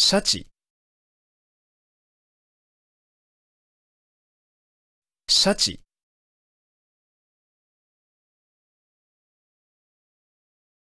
シャチ。シャチ。